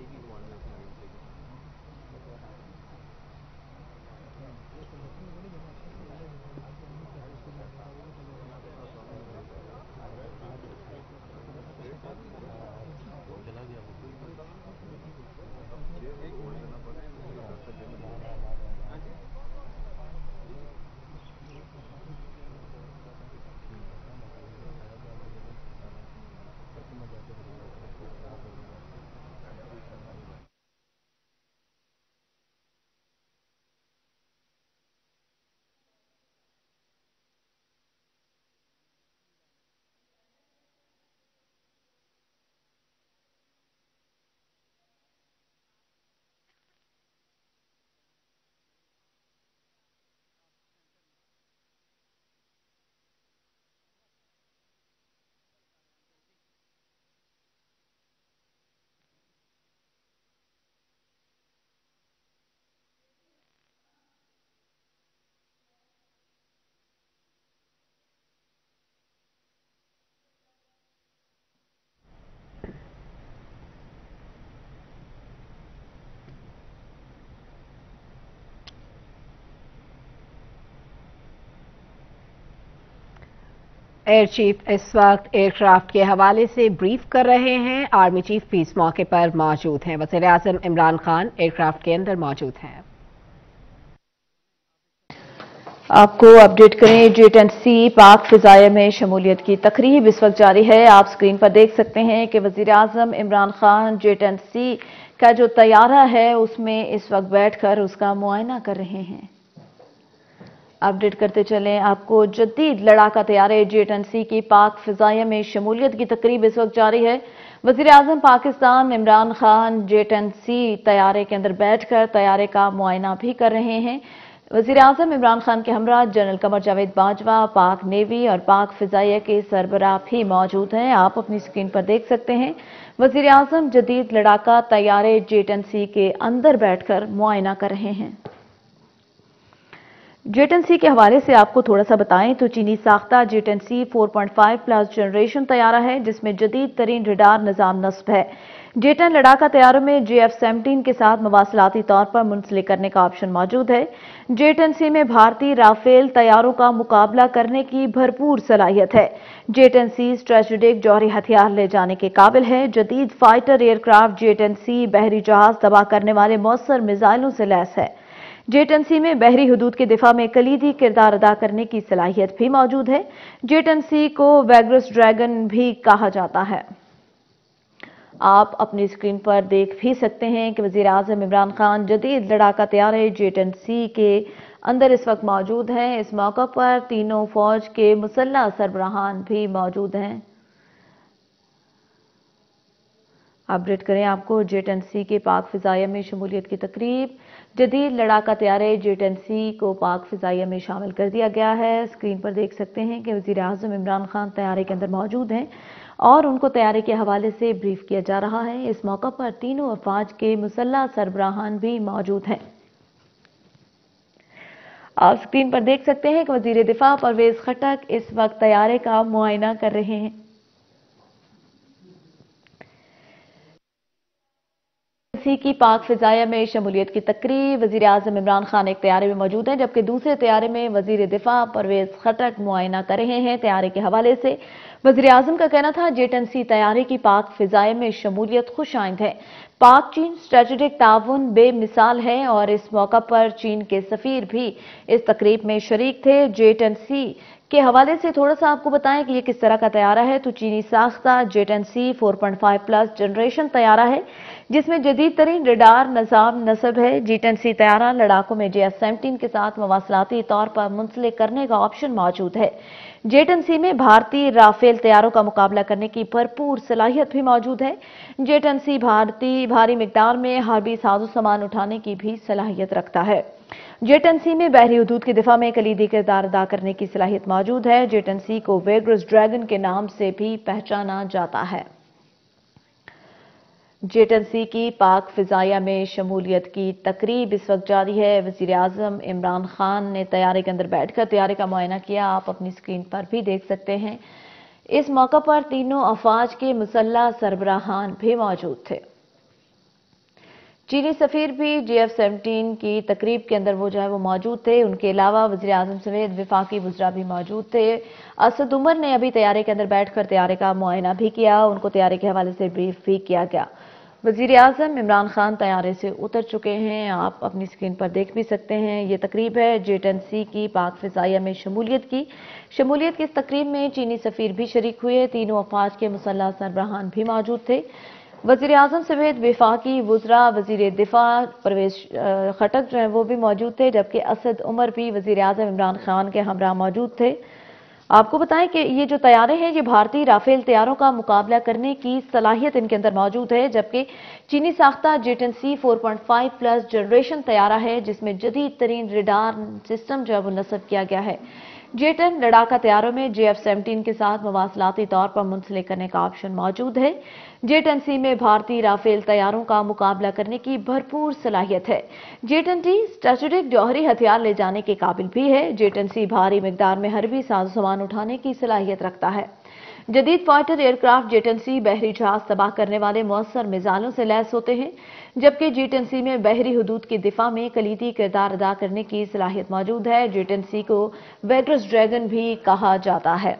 एक ही कमांड में उसने यूज़ किया चला गया वो एक होल्ड करना पड़ा है मुझे दस तक देना एयर चीफ इस वक्त एयरक्राफ्ट के हवाले से ब्रीफ कर रहे हैं। आर्मी चीफ भी इस मौके पर मौजूद हैं। वज़ीर आज़म इमरान खान एयरक्राफ्ट के अंदर मौजूद हैं। आपको अपडेट करें जेट एंड सी पाक फिजाया में शमूलियत की तकरीब इस वक्त जारी है। आप स्क्रीन पर देख सकते हैं कि वज़ीर आज़म Imran Khan jet and C का जो तैयारा है, उसमें इस वक्त बैठकर उसका मुआयना कर रहे हैं। अपडेट करते चलें। आपको जदीद लड़ाका तैयारे एंड सी की पाक फिजाया में शमूलियत की तकरीब इस वक्त जारी है। वज़ीर आज़म पाकिस्तान इमरान खान एंड सी तैयारे के अंदर बैठकर तैयारे का मुआयना भी कर रहे हैं। वज़ीर अजम इमरान खान के हमरा जनरल कमर जावेद बाजवा, पाक नेवी और पाक फिजाइया के सरबराह भी मौजूद हैं। आप अपनी स्क्रीन पर देख सकते हैं। वज़ीर अजम जदीद लड़ाका तैयारे एंड सी के अंदर बैठकर मुआयना कर रहे हैं। जेट एंड सी के हवाले से आपको थोड़ा सा बताएँ तो चीनी साख्ता jet and C 4.5 plus generation तैयारा है, जिसमें जदीद तरीन रिडार निज़ाम नस्ब है। जेट एंड लड़ाका तैयारों में जे एफ़ सेवनटीन के साथ मवासलाती तौर पर मुंसलिक करने का ऑप्शन मौजूद है। जेट एंड सी में भारतीय राफेल तैयारों का मुकाबला करने की भरपूर सलाहियत है। जेट एंड सी स्ट्रेटेजिक जौहरी हथियार ले जाने के काबिल है। जदीद fighter aircraft jet and C बहरी जहाज़ तबाह करने वाले मौसर मिजाइलों से लैस है। जेट एंड सी में बहरी हदूद के दिफा में कलीदी किरदार अदा करने की सलाहियत भी मौजूद है। जेट एंड सी को वैग्रस ड्रैगन भी कहा जाता है। आप अपनी स्क्रीन पर देख भी सकते हैं कि वज़ीर अजम इमरान खान जदीद लड़ाका तैयार है। जेट एंड सी के अंदर इस वक्त मौजूद हैं। इस मौका पर तीनों फौज के मुसल्ला सरबराहान भी मौजूद हैं। अपडेट करें आपको जेट एंड सी के पाक फिजाइया में शमूलियत की तकरीब। जदीद लड़ाका तैयारे जेट एंड सी को पाक फिजाइया में शामिल कर दिया गया है। स्क्रीन पर देख सकते हैं कि वज़ी अजम इमरान खान तैयारे के अंदर मौजूद हैं और उनको तैयारी के हवाले से ब्रीफ किया जा रहा है। इस मौका पर तीनों अफवाज के मुसल्ला सरबराहान भी मौजूद हैं। आप स्क्रीन पर देख सकते हैं कि वज़ीर दिफा परवेज खटक इस वक्त तैयारे का मुआयना कर रहे हैं। सी की पाक फिजाया में शमूलियत की तकरीब। वज़ीर आज़म इमरान खान एक तैयारे में मौजूद हैं, जबकि दूसरे तैयारे में वज़ीर दिफा परवेज खटक मुआयना कर रहे हैं तैयारे के हवाले से। वज़ीर आज़म का कहना था जेट एन सी तैयारी की पाक फिजाए में शमूलियत खुश आइंद है। पाक चीन स्ट्रेटेजिक ताउन बेमिसाल है और इस मौका पर चीन के सफीर भी इस तकरीब में शरीक थे। जेट एन सी के हवाले से थोड़ा सा आपको बताएँ कि ये किस तरह का तैयारा है। तो चीनी साख्ता, jet N C, four point five plus generation तैयारा है, जिसमें जदीद तरीन रडार नज़ाम नसब है। जेट एन सी तैयारा लड़ाकों में जे एफ़ सेवनटीन के साथ मवासलाती तौर पर मुंसलिक करने का ऑप्शन मौजूद है। जेट एन सी में भारतीय राफेल तैयारों का मुकाबला करने की भरपूर सलाहियत भी मौजूद है। जेट एन सी भारतीय भारी मकदार में हार्बी साजो सामान उठाने की भी सलाहियत रखता है। जेट एन सी में बहरी हदूद के दिफा में कलीदी किरदार अदा करने की सलाहियत मौजूद है। जेट एन सी को वेग्रस ड्रैगन के नाम से भी पहचाना जाता है। जेट एन सी की पाक फिजाया में शमूलियत की तकरीब इस वक्त जारी है। वज़ीर आज़म इमरान खान ने तैयारे के अंदर बैठकर तैयारे का मुआयना किया। आप अपनी स्क्रीन पर भी देख सकते हैं। इस मौका पर तीनों अफवाज के मुसल्ला सरबराहान भी मौजूद थे। चीनी सफीर भी जी एफ़ सेवनटीन की तकरीब के अंदर वो जो है वो मौजूद थे। उनके अलावा वजी अजम समेत विफाकी वजरा भी मौजूद थे। असद उमर ने अभी तैयारे के अंदर बैठकर तैयारे का मुआयना भी किया। उनको तैयारे के हवाले से ब्रीफ भी किया गया। वज़ीर अजम इमरान खान तैयारे से उतर चुके हैं। आप अपनी स्क्रीन पर देख भी सकते हैं। ये तकरीब है जेट सी की पाक फिजाइया में शमूलियत की। शमूलियत की इस तकरीब में चीनी सफीर भी शरीक हुए। तीनों अफवाज के मुसल्ह सरबराहान भी मौजूद थे। वज़ीर अजम समेत विफाकी वजरा वज़ीर दिफा परवेज खटक जो है, वो भी मौजूद थे, जबकि असद उमर भी वज़ीर अजम इमरान खान के हमरा मौजूद थे। आपको बताएँ कि ये जो तैयारे हैं, ये भारतीय राफेल तैयारों का मुकाबला करने की सलाहियत इनके अंदर मौजूद है, जबकि चीनी साख्ता जेटन सी 4.5 प्लस जनरेशन तैयारा है, जिसमें जदीद तरीन रिडार सिस्टम जो है, वो नस्ब किया गया है। जे टेन लड़ाका तैयारों में जे एफ़ सेवनटीन के साथ मवासलाती तौर पर मुंसलिक करने का ऑप्शन मौजूद है। जे टेन सी में भारतीय राफेल तैयारों का मुकाबला करने की भरपूर सलाहियत है। जे टेन टी स्ट्रेटेजिक जौहरी हथियार ले जाने के काबिल भी है। जे टेन सी भारी मकदार में हरबी साजो सामान उठाने की सलाहियत रखता है। जदीद फाइटर एयरक्राफ्ट जेटेंसी बहरी जहाज़ तबाह करने वाले मौसर मिजाइलों से लैस होते हैं, जबकि जेटेंसी में बहरी हदूद की दिफा में कलीदी किरदार अदा करने की सलाहियत मौजूद है। जेटेंसी को वेड्रस ड्रैगन भी कहा जाता है।